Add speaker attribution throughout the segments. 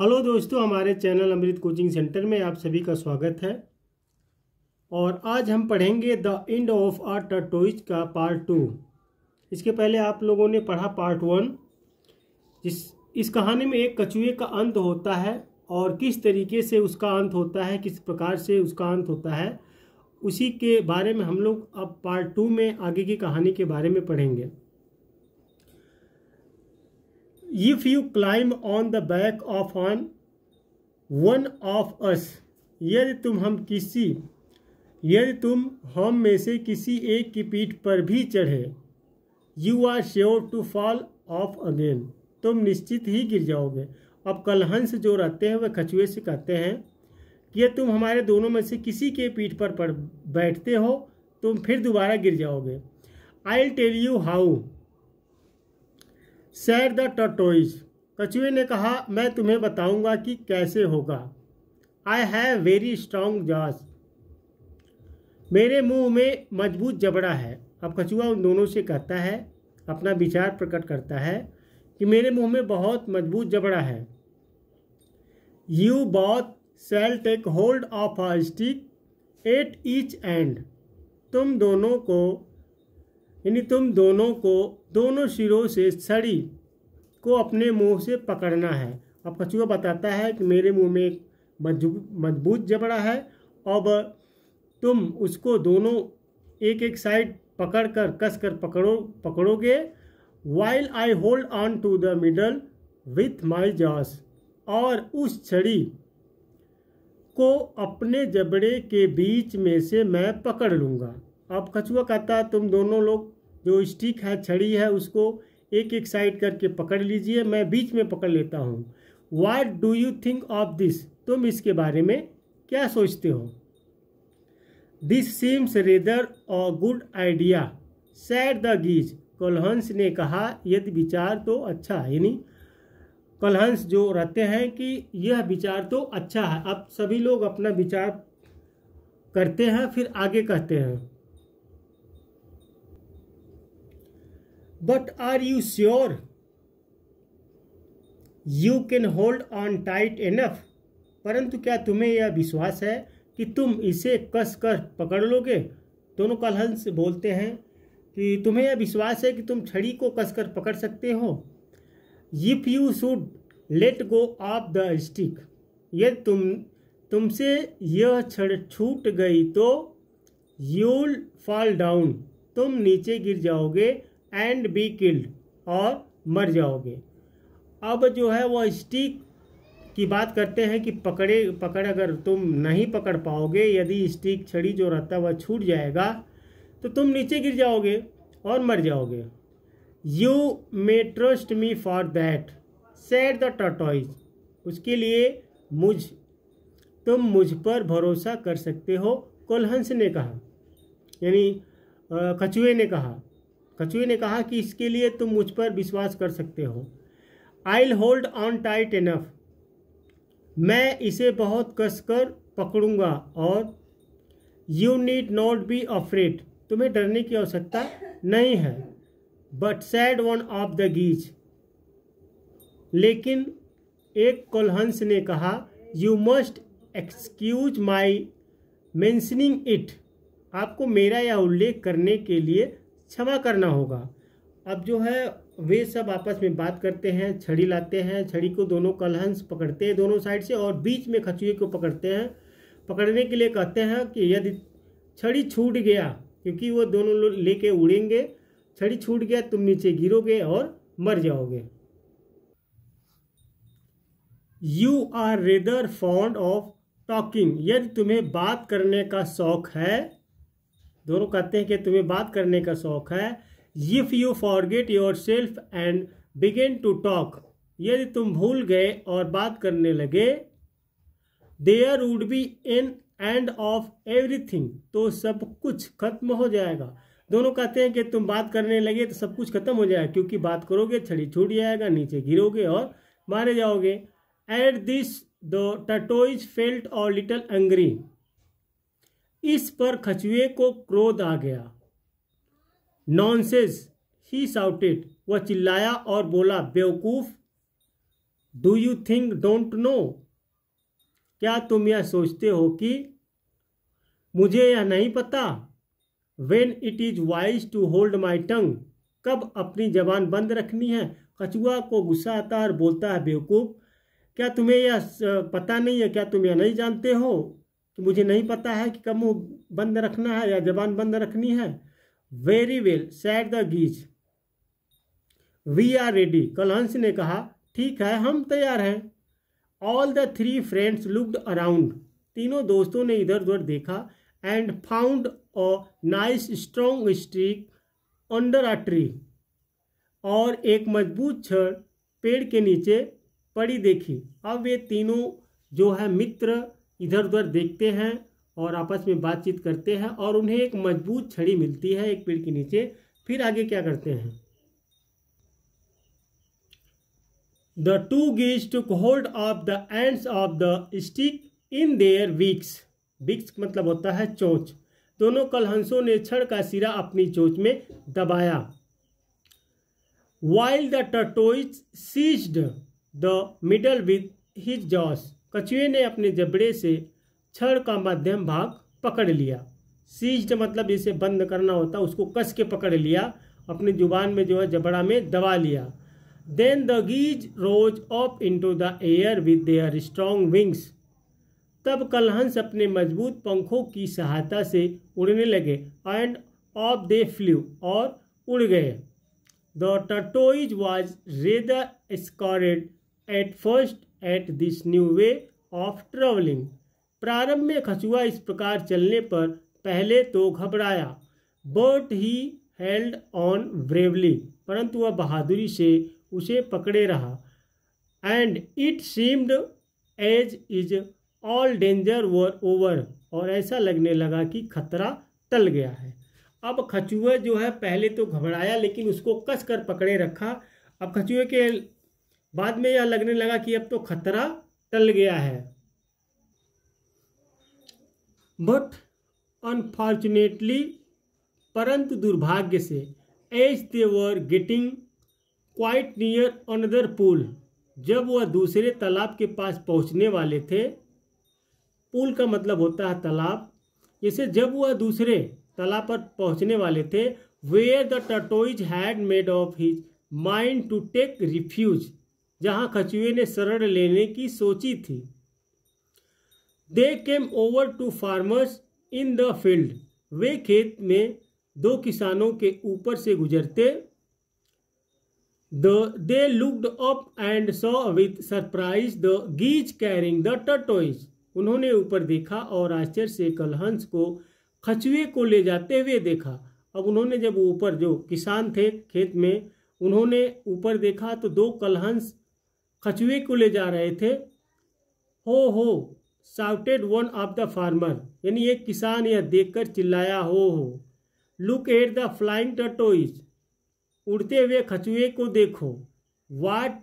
Speaker 1: Hello दोस्तों, हमारे channel अमृत coaching centre में आप सभी का स्वागत है। और आज हम पढ़ेंगे the end of our tortoise का पार्ट टू। इसके पहले आप लोगों ने पढ़ा पार्ट वन, जिस, इस कहानी में एक कछुए का अंत होता है और किस तरीके से उसका अंत होता है, किस प्रकार से उसका अंत होता है, उसी के बारे में हम लोग अब पार्ट टू में आगे की कहानी के बारे में पढ़ेंगे। If you climb on the back of on one of us, यदि तुम हम किसी, यदि तुम हम में से किसी एक की पीठ पर भी चढ़े you are sure to fall off again तुम निश्चित ही गिर जाओगे। अब कलहंस जो रहते हैं, वह कछुए से कहते हैं कि यदि तुम हमारे दोनों में से किसी के पीठ पर पड़, बैठते हो, तुम फिर दोबारा गिर जाओगे। I tell you how said the tortoise कछुए ने कहा, मैं तुम्हें बताऊँगा कि कैसे होगा। I have very strong jaws मेरे मुँह में मज़बूत जबड़ा है। अब कछुआ उन दोनों से कहता है, अपना विचार प्रकट करता है कि मेरे मुँह में बहुत मज़बूत जबड़ा है। You both shall take hold of a stick at each end तुम दोनों को यानी तुम दोनों को, दोनों सिरों से छड़ी को अपने मुँह से पकड़ना है। अब कछुआ बताता है कि मेरे मुँह में एक मज़बूत जबड़ा है। अब तुम उसको दोनों एक एक साइड पकड़ कर कस कर पकड़ो, पकड़ोगे। While I hold on to the middle with my jaws और उस छड़ी को अपने जबड़े के बीच में से मैं पकड़ लूँगा। अब कछुआ कहता है, तुम दोनों लोग जो स्टिक है, छड़ी है, उसको एक एक साइड करके पकड़ लीजिए। मैं बीच में पकड़ लेता हूँ। What do you think of this तुम इसके बारे में क्या सोचते हो? This seems rather a good idea said the geese कलहंस ने कहा, यदि विचार तो अच्छा है, यानी कलहंस जो रहते हैं कि यह विचार तो अच्छा है। अब सभी लोग अपना विचार करते हैं, फिर आगे कहते हैं। But are you sure you can hold on tight enough परंतु क्या तुम्हें यह विश्वास है कि तुम इसे कस कर पकड़ लोगे? दोनों कलहंस बोलते हैं कि तुम्हें यह विश्वास है कि तुम छड़ी को कस कर पकड़ सकते हो। If you should let go of the stick यदि तुम, तुमसे यह छड़ छूट गई तो यूल फॉल डाउन तुम नीचे गिर जाओगे एंड बी किल्ड और मर जाओगे। अब जो है वो स्टिक की बात करते हैं कि पकड़े, पकड़ अगर तुम नहीं पकड़ पाओगे, यदि स्टिक छड़ी जो रहता है वह छूट जाएगा तो तुम नीचे गिर जाओगे और मर जाओगे। You may trust me for that said the tortoise उसके लिए मुझ, तुम मुझ पर भरोसा कर सकते हो, कोलहंस ने कहा, यानी कछुए ने कहा। कछुए ने कहा कि इसके लिए तुम मुझ पर विश्वास कर सकते हो। I hold on tight enough मैं इसे बहुत कसकर पकड़ूँगा और you need not be afraid तुम्हें डरने की आवश्यकता नहीं है। But said one of the geese लेकिन एक कोलहंस ने कहा you must excuse my mentioning it आपको मेरा यह उल्लेख करने के लिए क्षमा करना होगा। अब जो है, वे सब आपस में बात करते हैं, छड़ी लाते हैं, छड़ी को दोनों कलहंस पकड़ते हैं दोनों साइड से और बीच में खचुए को पकड़ते हैं। पकड़ने के लिए कहते हैं कि यदि छड़ी छूट गया, क्योंकि वो दोनों लोग लेके उड़ेंगे, छड़ी छूट गया, तुम नीचे गिरोगे और मर जाओगे। You are rather fond of talking यदि तुम्हें बात करने का शौक है दोनों कहते हैं कि तुम्हें बात करने का शौक है। If you forget yourself and begin to talk यदि तुम भूल गए और बात करने लगे there would be an end of everything तो सब कुछ खत्म हो जाएगा। दोनों कहते हैं कि तुम बात करने लगे तो सब कुछ खत्म हो जाएगा, क्योंकि बात करोगे, छड़ी छूट जाएगा, नीचे गिरोगे और मारे जाओगे। At this the tortoise felt और लिटल एंग्री इस पर खचुए को क्रोध आ गया। नॉनसेस ही साउटेड वह चिल्लाया और बोला, बेवकूफ़ do you think don't know क्या तुम यह सोचते हो कि मुझे यह नहीं पता? When it is wise to hold my tongue कब अपनी जबान बंद रखनी है? कछुआ को गुस्सा आता है और बोलता है, बेवकूफ़, क्या तुम्हें यह पता नहीं है? क्या तुम यह नहीं जानते हो? कि मुझे नहीं पता है कि कब मुँह बंद रखना है या जबान बंद रखनी है। Very well said the geese we are ready कलहंस ने कहा, ठीक है, हम तैयार हैं। All the three friends looked around तीनों दोस्तों ने इधर उधर देखा and found a nice strong streak under a tree और एक मज़बूत छड़ पेड़ के नीचे पड़ी देखी। अब वे तीनों जो है मित्र इधर उधर देखते हैं और आपस में बातचीत करते हैं और उन्हें एक मज़बूत छड़ी मिलती है एक पेड़ के नीचे। फिर आगे क्या करते हैं? The two geese to hold of the ends of the stick in their beaks beaks मतलब होता है चोच। दोनों कलहंसों ने छड़ का सिरा अपनी चोच में दबाया। While the tortoise seized the middle with his jaws कछुए ने अपने जबड़े से छड़ का मध्यम भाग पकड़ लिया। सीज्ड मतलब इसे बंद करना होता, उसको कस के पकड़ लिया, अपनी ज़ुबान में जो है जबड़ा में दबा लिया। Then the geese rose up into the air with their strong wings तब कलहंस अपने मज़बूत पंखों की सहायता से उड़ने लगे एंड ऑफ़ दे फ्लू और उड़ गए। The tortoise was rather scared at first at this new way of travelling प्रारंभ में खचुआ इस प्रकार चलने पर पहले तो घबराया। But he held on bravely परंतु वह बहादुरी से उसे पकड़े रहा। And it seemed as is all danger were over और ऐसा लगने लगा कि खतरा टल गया है। अब खचुआ जो है पहले तो घबराया, लेकिन उसको कस कर पकड़े रखा। अब खचुए के बाद में यह लगने लगा कि अब तो खतरा टल गया है। बट अनफॉर्चुनेटली परंतु दुर्भाग्य से as they were getting quite near another pool जब वह दूसरे तालाब के पास पहुँचने वाले थे पुल का मतलब होता है तालाब, जैसे जब वह दूसरे तालाब पर पहुँचने वाले थे where the tortoise had made of his mind to take refuge जहाँ कछुए ने शरण लेने की सोची थी। They came over two farmers in the field वे खेत में दो किसानों के ऊपर से गुजरते। They looked up and saw with surprise the geese carrying the tortoise उन्होंने ऊपर देखा और आश्चर्य से कलहंस को खचुए को ले जाते हुए देखा। अब उन्होंने जब ऊपर, जो किसान थे खेत में, उन्होंने ऊपर देखा तो दो कलहंस खचुए को ले जा रहे थे। Ho ho shouted one of the farmer यानी एक किसान यह देखकर चिल्लाया, ho ho look at the flying tortoise उड़ते हुए खचुए को देखो। What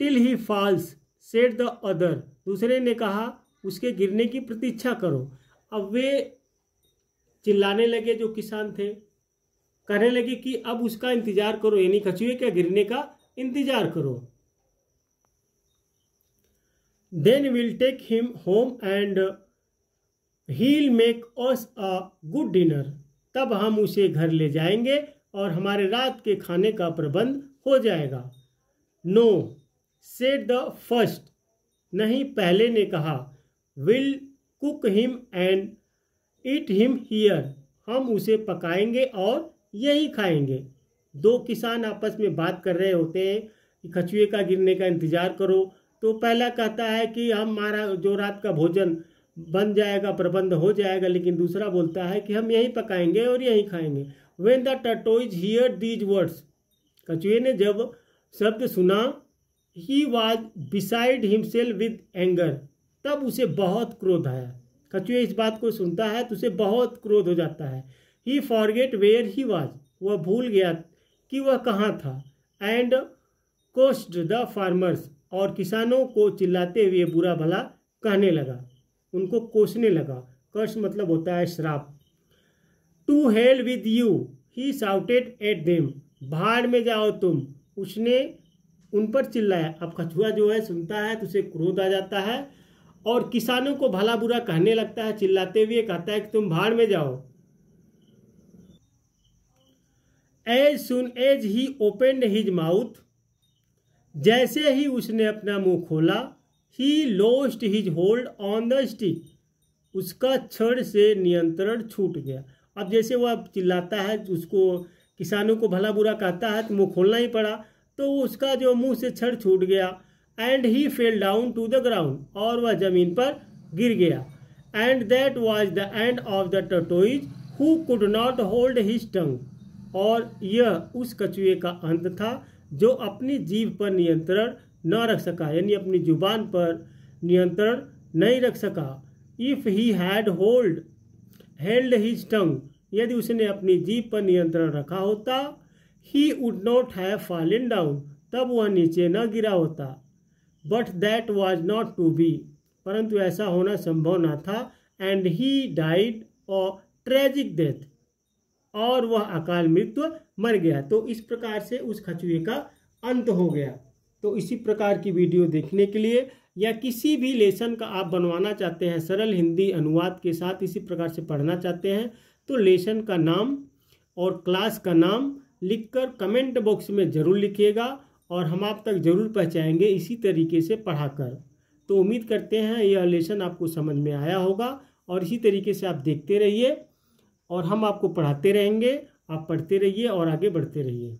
Speaker 1: till he falls said the other दूसरे ने कहा, उसके गिरने की प्रतीक्षा करो। अब वे चिल्लाने लगे जो किसान थे, कहने लगे कि अब उसका इंतज़ार करो, यानी खचुए के गिरने का इंतज़ार करो। Then we'll take him home and he'll make us a good dinner. तब हम उसे घर ले जाएँगे और हमारे रात के खाने का प्रबंध हो जाएगा। नो सेट द फ़र्स्ट नहीं, पहले ने कहा will cook him and eat him here हम उसे पकाएँगे और यही खाएँगे। दो किसान आपस में बात कर रहे होते हैं कि कछुए का गिरने का इंतज़ार करो तो पहला कहता है कि हमारा जो रात का भोजन बन जाएगा, प्रबंध हो जाएगा, लेकिन दूसरा बोलता है कि हम यहीं पकाएँगे और यहीं खाएँगे। When the tortoise hear these words कछुए ने जब शब्द सुना ही was beside himself with anger तब उसे बहुत क्रोध आया। कछुए इस बात को सुनता है तो उसे बहुत क्रोध हो जाता है। He forget where he was वह भूल गया कि वह कहाँ था। एंड कोस्ट द फार्मर्स और किसानों को चिल्लाते हुए बुरा भला कहने लगा। उनको कोसने लगा। कर्ष मतलब होता है श्राप। To hell with you he shouted at them भाड़ में जाओ तुम। उसने उन पर चिल्लाया। अब कछुआ जो है, सुनता है तो उसे क्रोध आ जाता है और किसानों को भला बुरा कहने लगता है। चिल्लाते हुए कहता है कि तुम भाड़ में जाओ। As soon as he opened his mouth जैसे ही उसने अपना मुँह खोला he lost his hold on the stick उसका छड़ से नियंत्रण छूट गया। अब जैसे वह चिल्लाता है, उसको किसानों को भला बुरा कहता है तो मुँह खोलना ही पड़ा। तो उसका जो मुँह से छड़ छूट गया and he fell down to the ground और वह ज़मीन पर गिर गया। And that was the end of the tortoise who could not hold his tongue और यह उस कछुए का अंत था जो अपनी जीव पर नियंत्रण न रख सका, यानी अपनी ज़ुबान पर नियंत्रण नहीं रख सका। If he had hold held his tongue यदि उसने अपनी जीव पर नियंत्रण रखा होता he would not have fallen down तब वह नीचे न गिरा होता। But that was not to be परंतु ऐसा होना संभव न था एंड ही डाइड और ट्रेजिक डेथ और वह अकाल मृत्यु मर गया। तो इस प्रकार से उस खचुए का अंत हो गया। तो इसी प्रकार की वीडियो देखने के लिए या किसी भी लेसन का आप बनवाना चाहते हैं, सरल हिंदी अनुवाद के साथ इसी प्रकार से पढ़ना चाहते हैं तो लेसन का नाम और क्लास का नाम लिखकर कमेंट बॉक्स में ज़रूर लिखिएगा और हम आप तक ज़रूर पहुँचाएँगे इसी तरीके से पढ़ाकर। तो उम्मीद करते हैं यह लेसन आपको समझ में आया होगा और इसी तरीके से आप देखते रहिए और हम आपको पढ़ाते रहेंगे। आप पढ़ते रहिए और आगे बढ़ते रहिए।